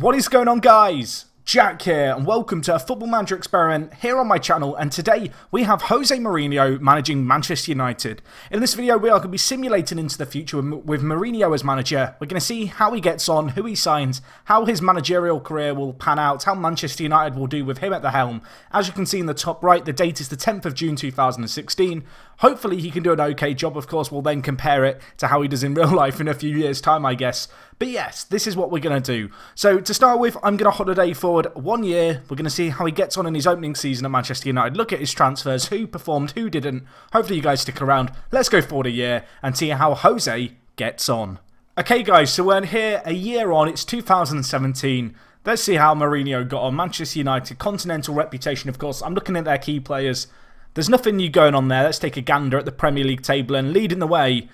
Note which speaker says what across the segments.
Speaker 1: What is going on guys? Jack here and welcome to a Football Manager Experiment here on my channel and today we have Jose Mourinho managing Manchester United. In this video we are going to be simulating into the future with Mourinho as manager. We're going to see how he gets on, who he signs, how his managerial career will pan out, how Manchester United will do with him at the helm. As you can see in the top right the date is the 10th of June 2016. Hopefully he can do an okay job of course we'll then compare it to how he does in real life in a few years time I guess. But yes, this is what we're going to do. So to start with, I'm going to holiday forward one year. We're going to see how he gets on in his opening season at Manchester United. Look at his transfers, who performed, who didn't. Hopefully you guys stick around. Let's go forward a year and see how Jose gets on. Okay guys, so we're here a year on. It's 2017. Let's see how Mourinho got on. Manchester United, continental reputation of course. I'm looking at their key players. There's nothing new going on there. Let's take a gander at the Premier League table and leading the way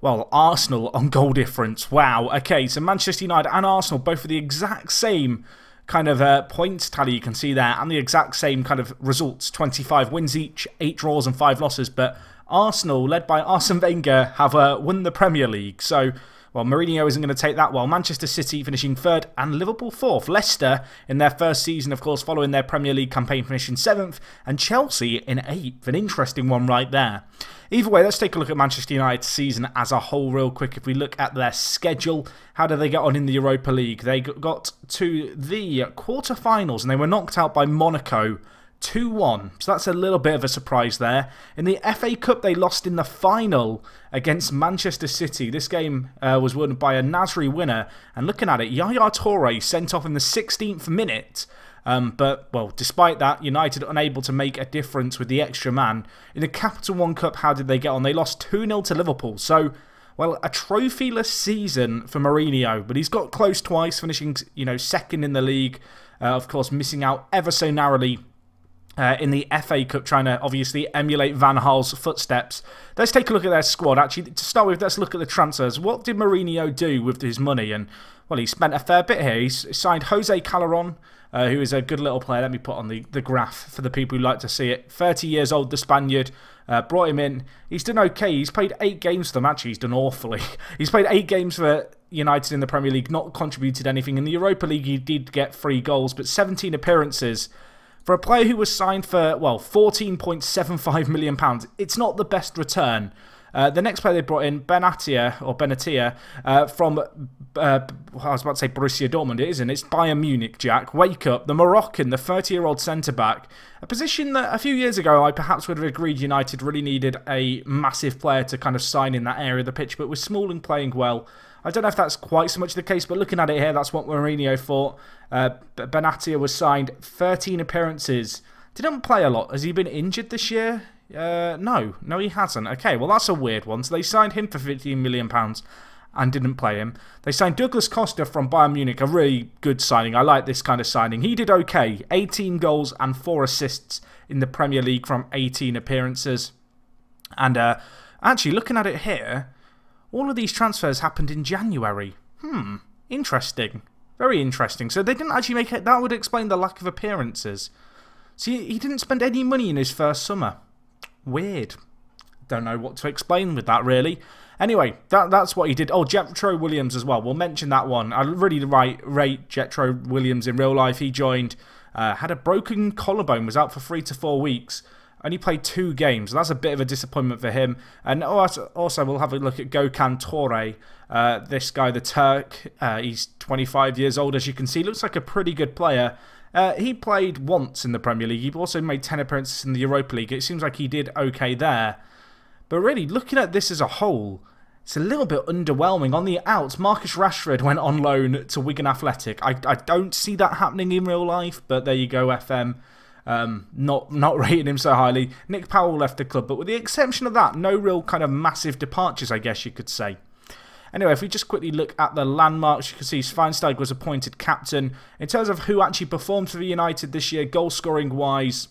Speaker 1: well, Arsenal on goal difference. Wow. Okay, so Manchester United and Arsenal both with the exact same kind of uh, points tally you can see there and the exact same kind of results 25 wins each, 8 draws and 5 losses. But Arsenal, led by Arsene Wenger, have uh, won the Premier League. So well, Mourinho isn't going to take that well. Manchester City finishing third and Liverpool fourth. Leicester in their first season, of course, following their Premier League campaign, finishing seventh. And Chelsea in eighth. An interesting one right there. Either way, let's take a look at Manchester United's season as a whole real quick. If we look at their schedule, how did they get on in the Europa League? They got to the quarter-finals and they were knocked out by Monaco 2 1. So that's a little bit of a surprise there. In the FA Cup, they lost in the final against Manchester City. This game uh, was won by a Nasri winner. And looking at it, Yaya Toure sent off in the 16th minute. Um, but, well, despite that, United unable to make a difference with the extra man. In the Capital One Cup, how did they get on? They lost 2 0 to Liverpool. So, well, a trophyless season for Mourinho, but he's got close twice, finishing, you know, second in the league. Uh, of course, missing out ever so narrowly uh, in the FA Cup, trying to obviously emulate Van Gaal's footsteps. Let's take a look at their squad. Actually, to start with, let's look at the transfers. What did Mourinho do with his money? And, well, he spent a fair bit here. He signed Jose Callejon, uh, who is a good little player. Let me put on the, the graph for the people who like to see it. 30 years old, the Spaniard. Uh, brought him in. He's done okay. He's played eight games for them. Actually, he's done awfully. he's played eight games for United in the Premier League, not contributed anything. In the Europa League, he did get three goals, but 17 appearances. For a player who was signed for, well, £14.75 million, it's not the best return. Uh, the next player they brought in, Benatia, or Benatia, uh, from, uh, I was about to say Borussia Dortmund, it isn't, it's Bayern Munich, Jack. Wake up, the Moroccan, the 30-year-old centre-back. A position that a few years ago I perhaps would have agreed United really needed a massive player to kind of sign in that area of the pitch, but with Smalling playing well, I don't know if that's quite so much the case, but looking at it here, that's what Mourinho thought. Uh, Benatia was signed 13 appearances. Didn't play a lot. Has he been injured this year? Uh, no. No, he hasn't. Okay, well, that's a weird one. So they signed him for £15 million and didn't play him. They signed Douglas Costa from Bayern Munich, a really good signing. I like this kind of signing. He did okay. 18 goals and 4 assists in the Premier League from 18 appearances. And uh, actually, looking at it here, all of these transfers happened in January. Hmm, interesting. Very interesting. So they didn't actually make it. That would explain the lack of appearances. See, he didn't spend any money in his first summer. Weird. Don't know what to explain with that, really. Anyway, that, that's what he did. Oh, Jetro Willems as well. We'll mention that one. I really right, rate Jetro Willems in real life. He joined, uh, had a broken collarbone, was out for three to four weeks. Only played two games. That's a bit of a disappointment for him. And also, we'll have a look at Gökhan Töre. Uh, this guy, the Turk, uh, he's 25 years old, as you can see. Looks like a pretty good player. Uh, he played once in the Premier League. He also made 10 appearances in the Europa League. It seems like he did okay there. But really, looking at this as a whole, it's a little bit underwhelming. On the outs, Marcus Rashford went on loan to Wigan Athletic. I, I don't see that happening in real life, but there you go, FM. Um, not not rating him so highly. Nick Powell left the club, but with the exception of that, no real kind of massive departures, I guess you could say. Anyway, if we just quickly look at the landmarks, you can see Schweinsteiger was appointed captain. In terms of who actually performed for the United this year, goal scoring wise,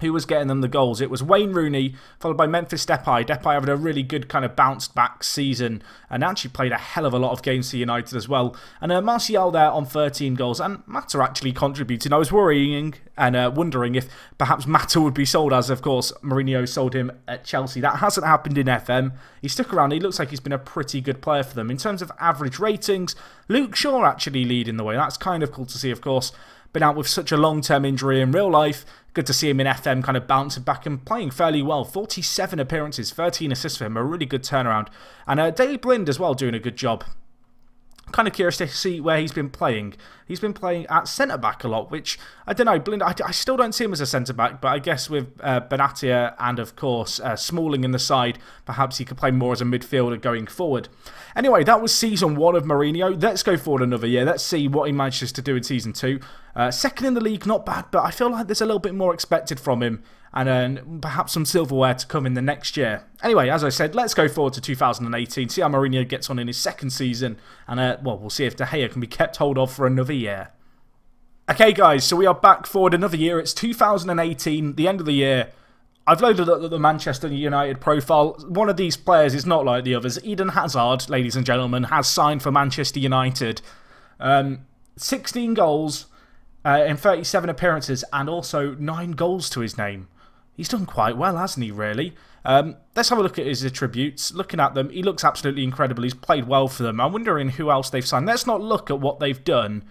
Speaker 1: who was getting them the goals. It was Wayne Rooney, followed by Memphis Depay. Depay having a really good kind of bounced back season and actually played a hell of a lot of games for United as well. And uh, Martial there on 13 goals, and Mata actually contributing. I was worrying and uh, wondering if perhaps Mata would be sold, as of course Mourinho sold him at Chelsea. That hasn't happened in FM. He stuck around. He looks like he's been a pretty good player for them. In terms of average ratings, Luke Shaw actually leading the way. That's kind of cool to see, of course been out with such a long term injury in real life. Good to see him in FM kind of bouncing back and playing fairly well. 47 appearances, 13 assists for him, a really good turnaround. And uh, Daley Blind as well doing a good job kind of curious to see where he's been playing. He's been playing at centre back a lot, which I don't know. Blind, I, I still don't see him as a centre back, but I guess with uh, Benatia and of course uh, Smalling in the side, perhaps he could play more as a midfielder going forward. Anyway, that was season one of Mourinho. Let's go forward another year. Let's see what he manages to do in season two. Uh, second in the league, not bad, but I feel like there's a little bit more expected from him and uh, perhaps some silverware to come in the next year. Anyway, as I said, let's go forward to 2018, see how Mourinho gets on in his second season, and uh, well, we'll see if De Gea can be kept hold of for another year. Okay, guys, so we are back forward another year. It's 2018, the end of the year. I've loaded up the Manchester United profile. One of these players is not like the others. Eden Hazard, ladies and gentlemen, has signed for Manchester United. Um, 16 goals uh, in 37 appearances and also 9 goals to his name. He's done quite well, hasn't he, really? Um, let's have a look at his attributes. Looking at them, he looks absolutely incredible. He's played well for them. I'm wondering who else they've signed. Let's not look at what they've done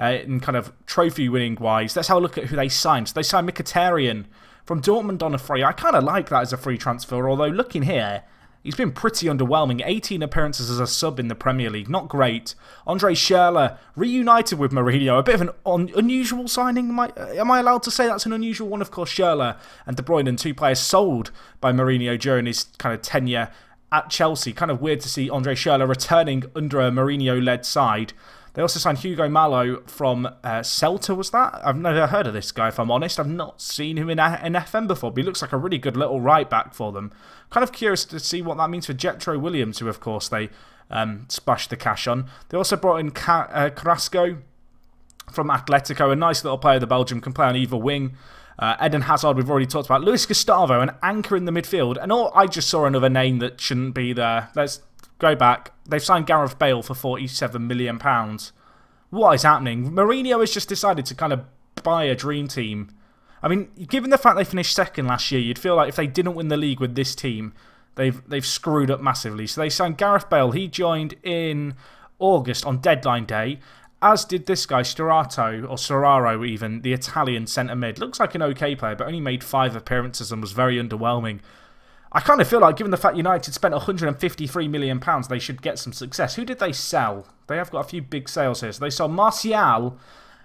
Speaker 1: uh, in kind of trophy winning wise. Let's have a look at who they signed. So they signed Mkhitaryan from Dortmund on a free. I kind of like that as a free transfer, although looking here, He's been pretty underwhelming. 18 appearances as a sub in the Premier League. Not great. Andre Schürrle reunited with Mourinho. A bit of an un unusual signing. Am I, am I, allowed to say that's an unusual one? Of course, Schürrle and De Bruyne, two players sold by Mourinho during his kind of tenure at Chelsea. Kind of weird to see Andre Schürrle returning under a Mourinho-led side. They also signed Hugo Mallo from uh, Celta, was that? I've never heard of this guy, if I'm honest. I've not seen him in, in FM before, but he looks like a really good little right back for them. Kind of curious to see what that means for Jetro Willems, who, of course, they um, splashed the cash on. They also brought in Ca uh, Carrasco from Atletico, a nice little player, the Belgium, can play on either wing. Uh, Eden Hazard, we've already talked about. Luis Gustavo, an anchor in the midfield. And all, I just saw another name that shouldn't be there. Let's go back. They've signed Gareth Bale for £47 million. What is happening? Mourinho has just decided to kind of buy a dream team. I mean, given the fact they finished second last year, you'd feel like if they didn't win the league with this team, they've they've screwed up massively. So they signed Gareth Bale. He joined in August on deadline day, as did this guy, Storato, or Soraro even, the Italian centre mid. Looks like an okay player, but only made five appearances and was very underwhelming. I kind of feel like, given the fact United spent £153 million, they should get some success. Who did they sell? They have got a few big sales here. So they sold Martial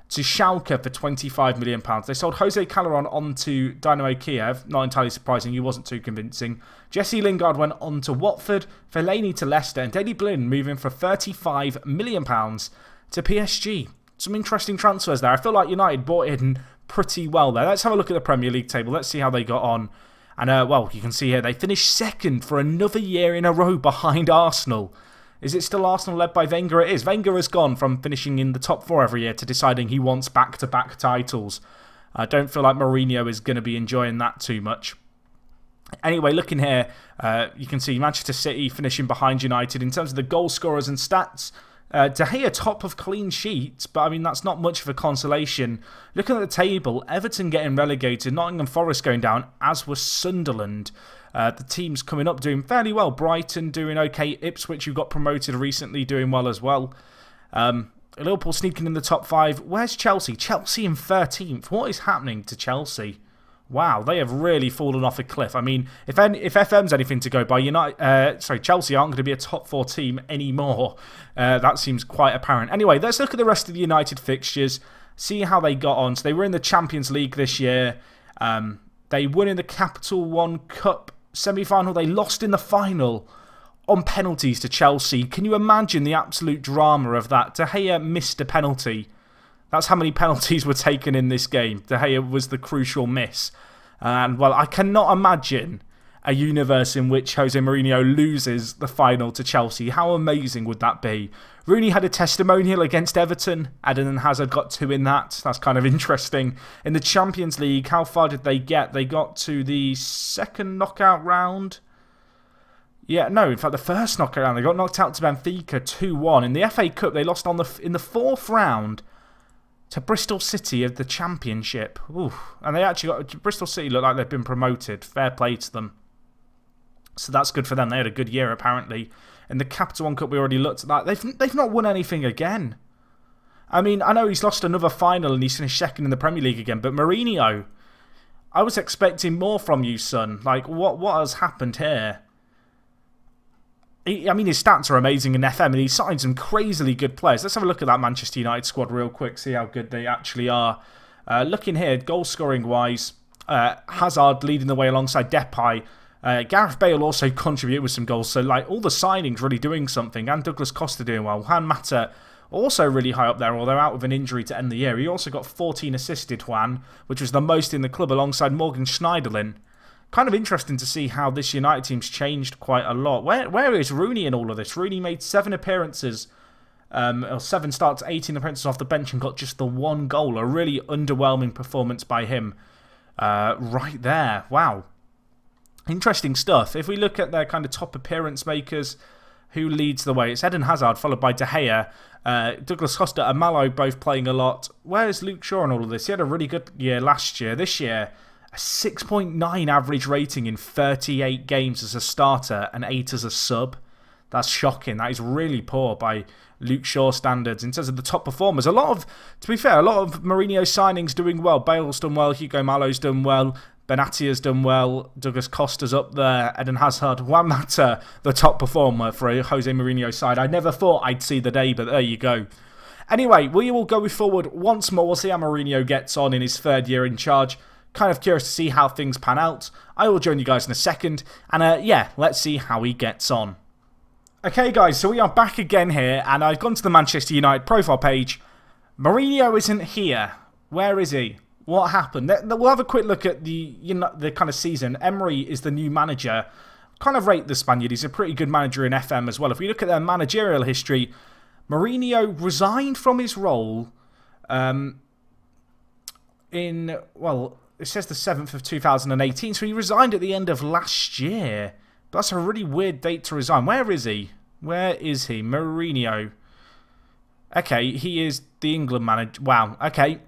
Speaker 1: to Schalke for £25 million. They sold Jose Calderon on to Dynamo Kiev. Not entirely surprising, he wasn't too convincing. Jesse Lingard went on to Watford, Fellaini to Leicester, and Daley Blind moving for £35 million to PSG. Some interesting transfers there. I feel like United bought in pretty well there. Let's have a look at the Premier League table. Let's see how they got on. And, uh, well, you can see here they finished second for another year in a row behind Arsenal. Is it still Arsenal led by Wenger? It is. Wenger has gone from finishing in the top four every year to deciding he wants back to back titles. I don't feel like Mourinho is going to be enjoying that too much. Anyway, looking here, uh, you can see Manchester City finishing behind United in terms of the goal scorers and stats. Uh, De Gea top of clean sheets, but I mean, that's not much of a consolation. Looking at the table, Everton getting relegated, Nottingham Forest going down, as was Sunderland. Uh, the teams coming up doing fairly well. Brighton doing okay. Ipswich, who got promoted recently, doing well as well. Um, Liverpool sneaking in the top five. Where's Chelsea? Chelsea in 13th. What is happening to Chelsea? Wow, they have really fallen off a cliff. I mean, if any, if FM's anything to go by, United, uh, sorry, Chelsea aren't going to be a top four team anymore. Uh, that seems quite apparent. Anyway, let's look at the rest of the United fixtures, see how they got on. So they were in the Champions League this year. Um, they won in the Capital One Cup semi-final. They lost in the final on penalties to Chelsea. Can you imagine the absolute drama of that? De Gea missed a penalty that's how many penalties were taken in this game. De Gea was the crucial miss. And, well, I cannot imagine a universe in which Jose Mourinho loses the final to Chelsea. How amazing would that be? Rooney had a testimonial against Everton. Eden and Hazard got two in that. That's kind of interesting. In the Champions League, how far did they get? They got to the second knockout round. Yeah, no, in fact, the first knockout round, they got knocked out to Benfica 2 1. In the FA Cup, they lost on the in the fourth round to Bristol City of the Championship. Ooh. And they actually got Bristol City look like they've been promoted. Fair play to them. So that's good for them. They had a good year, apparently. In the Capital One Cup, we already looked at that. They've, they've not won anything again. I mean, I know he's lost another final and he's finished second in the Premier League again, but Mourinho, I was expecting more from you, son. Like, what, what has happened here? I mean, his stats are amazing in FM and he signed some crazily good players. Let's have a look at that Manchester United squad real quick, see how good they actually are. Uh, looking here, goal scoring wise, uh, Hazard leading the way alongside Depay. Uh, Gareth Bale also contributed with some goals, so like all the signings really doing something, and Douglas Costa doing well. Juan Mata also really high up there, although out with an injury to end the year. He also got 14 assisted, Juan, which was the most in the club alongside Morgan Schneiderlin. Kind of interesting to see how this United team's changed quite a lot. Where Where is Rooney in all of this? Rooney made seven appearances, um, or seven starts, 18 appearances off the bench and got just the one goal. A really underwhelming performance by him uh, right there. Wow. Interesting stuff. If we look at their kind of top appearance makers, who leads the way? It's Eden Hazard, followed by De Gea, uh, Douglas Costa and Mallo both playing a lot. Where's Luke Shaw in all of this? He had a really good year last year. This year, a 6.9 average rating in 38 games as a starter and 8 as a sub. That's shocking. That is really poor by Luke Shaw standards in terms of the top performers. A lot of, to be fair, a lot of Mourinho signings doing well. Bale's done well, Hugo Mallo's done well. Benatia has done well. Douglas Costa's up there. Eden Hazard. Juan Mata, the top performer for a Jose Mourinho side. I never thought I'd see the day, but there you go. Anyway, we will go forward once more. We'll see how Mourinho gets on in his third year in charge. Kind of curious to see how things pan out. I will join you guys in a second. And uh, yeah, let's see how he gets on. Okay, guys, so we are back again here. And I've gone to the Manchester United profile page. Mourinho isn't here. Where is he? what happened. We'll have a quick look at the you know the kind of season. Emery is the new manager. Kind of rate the Spaniard. He's a pretty good manager in FM as well. If we look at their managerial history, Mourinho resigned from his role um, in well, it says the seventh of 2018. So he resigned at the end of last year. That's a really weird date to resign. Where is he? Where is he? Mourinho. Okay, he is the England manager. Wow. Okay,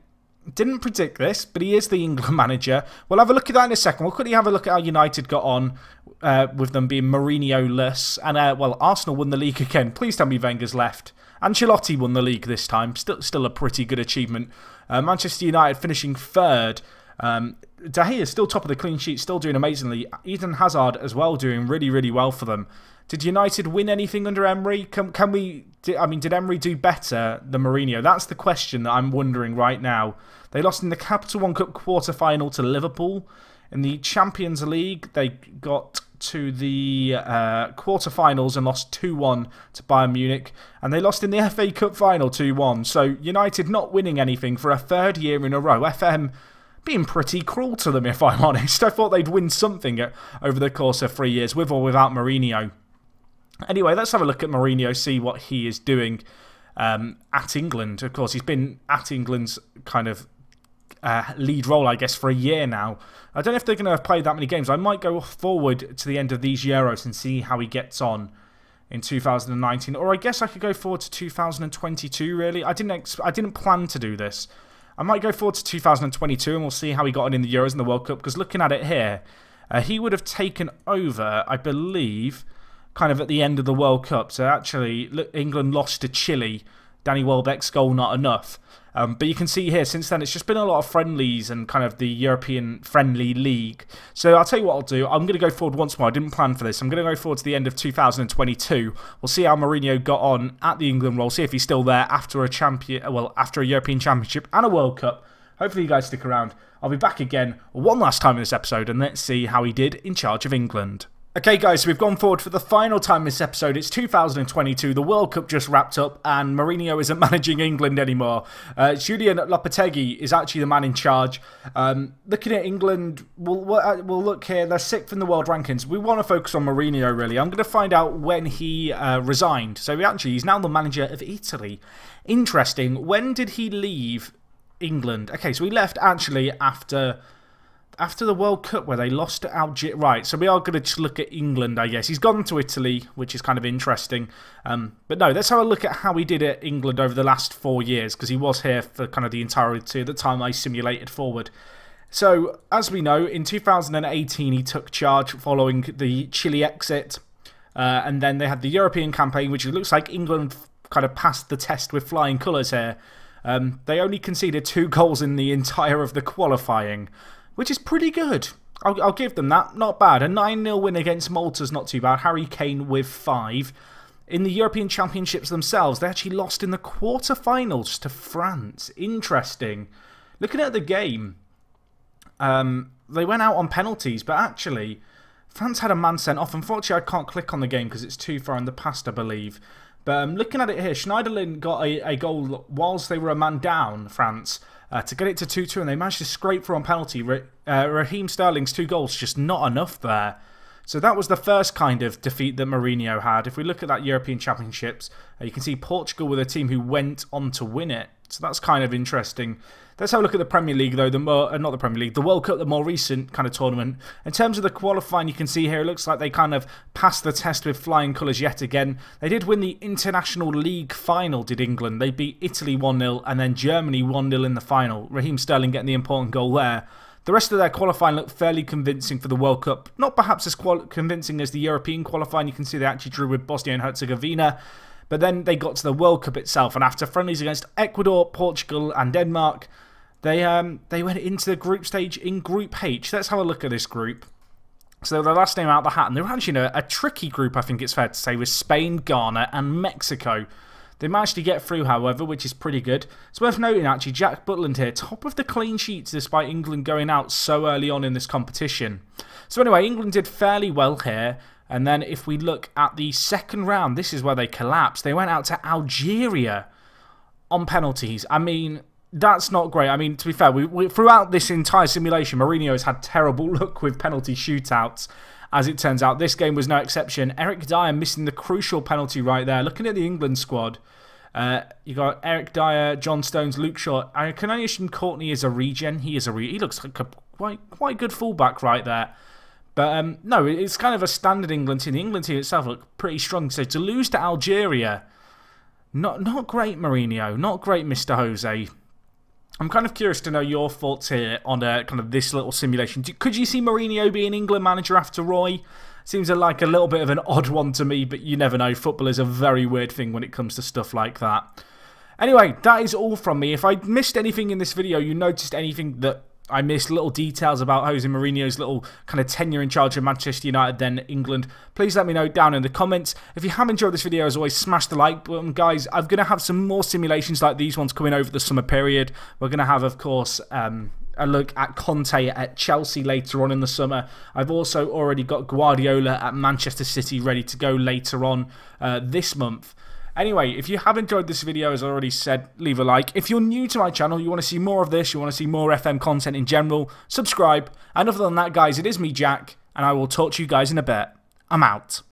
Speaker 1: didn't predict this, but he is the England manager. We'll have a look at that in a second. We'll quickly have a look at how United got on uh, with them being Mourinho-less. And, uh, well, Arsenal won the league again. Please tell me Wenger's left. Ancelotti won the league this time. Still still a pretty good achievement. Uh, Manchester United finishing third. Um, is still top of the clean sheet, still doing amazingly. Eden Hazard as well doing really, really well for them. Did United win anything under Emery? Can, can we... I mean, did Emery do better than Mourinho? That's the question that I'm wondering right now. They lost in the Capital One Cup quarter final to Liverpool. In the Champions League, they got to the uh, quarterfinals and lost 2 1 to Bayern Munich. And they lost in the FA Cup final 2 1. So United not winning anything for a third year in a row. FM being pretty cruel to them, if I'm honest. I thought they'd win something over the course of three years, with or without Mourinho. Anyway, let's have a look at Mourinho, see what he is doing um, at England. Of course, he's been at England's kind of uh, lead role, I guess, for a year now. I don't know if they're going to have played that many games. I might go forward to the end of these Euros and see how he gets on in 2019. Or I guess I could go forward to 2022, really. I didn't, I didn't plan to do this. I might go forward to 2022 and we'll see how he got on in the Euros and the World Cup. Because looking at it here, uh, he would have taken over, I believe, kind of at the end of the World Cup. So actually, England lost to Chile. Danny Welbeck's goal not enough. Um, but you can see here, since then, it's just been a lot of friendlies and kind of the European friendly league. So I'll tell you what I'll do. I'm going to go forward once more. I didn't plan for this. I'm going to go forward to the end of 2022. We'll see how Mourinho got on at the England role. See if he's still there after a champion, well, after a European Championship and a World Cup. Hopefully you guys stick around. I'll be back again one last time in this episode and let's see how he did in charge of England. Okay, guys, so we've gone forward for the final time this episode. It's 2022. The World Cup just wrapped up, and Mourinho isn't managing England anymore. Uh, Julen Lopetegui is actually the man in charge. Um, looking at England, we'll, we'll, uh, look here. They're sixth in the world rankings. We want to focus on Mourinho, really. I'm going to find out when he uh, resigned. So, he actually, he's now the manager of Italy. Interesting. When did he leave England? Okay, so he left actually after after the World Cup where they lost to Algeria. Right, so we are going to just look at England, I guess. He's gone to Italy, which is kind of interesting. Um, but no, let's have a look at how he did at England over the last four years, because he was here for kind of the entirety of the time I simulated forward. So, as we know, in 2018 he took charge following the Chile exit. Uh, and then they had the European campaign, which it looks like England kind of passed the test with flying colours here. Um, they only conceded two goals in the entire of the qualifying which is pretty good. I'll, I'll give them that. Not bad. A 9 0 win against Malta's not too bad. Harry Kane with five. In the European Championships themselves, they actually lost in the quarter-finals to France. Interesting. Looking at the game, um, they went out on penalties, but actually, France had a man sent off. Unfortunately, I can't click on the game because it's too far in the past, I believe. But um, looking at it here, Schneiderlin got a, a goal whilst they were a man down, France uh, to get it to 2 2, and they managed to scrape through on penalty. uh, Raheem Sterling's two goals just not enough there. So that was the first kind of defeat that Mourinho had. If we look at that European Championships, uh, you can see Portugal with a team who went on to win it. So that's kind of interesting. Let's have a look at the Premier League, though. The more, uh, not the Premier League, the World Cup, the more recent kind of tournament. In terms of the qualifying, you can see here it looks like they kind of passed the test with flying colours yet again. They did win the International League final, did England. They beat Italy 1 0 and then Germany 1 0 in the final. Raheem Sterling getting the important goal there. The rest of their qualifying looked fairly convincing for the World Cup. Not perhaps as convincing as the European qualifying. You can see they actually drew with Bosnia and Herzegovina. But then they got to the World Cup itself, and after friendlies against Ecuador, Portugal, and Denmark, they um they went into the group stage in Group H. Let's have a look at this group. So the last name out of the hat, and they're actually a, a tricky group, I think it's fair to say, with Spain, Ghana, and Mexico. They managed to get through, however, which is pretty good. It's worth noting, actually, Jack Butland here, top of the clean sheets despite England going out so early on in this competition. So anyway, England did fairly well here. And then if we look at the second round, this is where they collapsed. They went out to Algeria on penalties. I mean, that's not great. I mean, to be fair, we, we, throughout this entire simulation, Mourinho has had terrible luck with penalty shootouts. As it turns out, this game was no exception. Eric Dier missing the crucial penalty right there. Looking at the England squad, uh, you got Eric Dier, John Stones, Luke Shaw. I can only assume Courtney is a regen. He is a re he looks like a quite quite good fullback right there. But um, no, it's kind of a standard England team. The England team itself looked pretty strong. So to lose to Algeria, not not great, Mourinho. Not great, Mr. Jose. I'm kind of curious to know your thoughts here on uh, kind of this little simulation. Could you see Mourinho being England manager after Roy? Seems like a little bit of an odd one to me, but you never know. Football is a very weird thing when it comes to stuff like that. Anyway, that is all from me. If I missed anything in this video, you noticed anything that I missed little details about Jose Mourinho's little kind of tenure in charge of Manchester United, then England. Please let me know down in the comments. If you have enjoyed this video, as always, smash the like button. Guys, I'm going to have some more simulations like these ones coming over the summer period. We're going to have, of course, um, a look at Conte at Chelsea later on in the summer. I've also already got Guardiola at Manchester City ready to go later on uh, this month. Anyway, if you have enjoyed this video, as I already said, leave a like. If you're new to my channel, you want to see more of this, you want to see more FM content in general, subscribe. And other than that, guys, it is me, Jack, and I will talk to you guys in a bit. I'm out.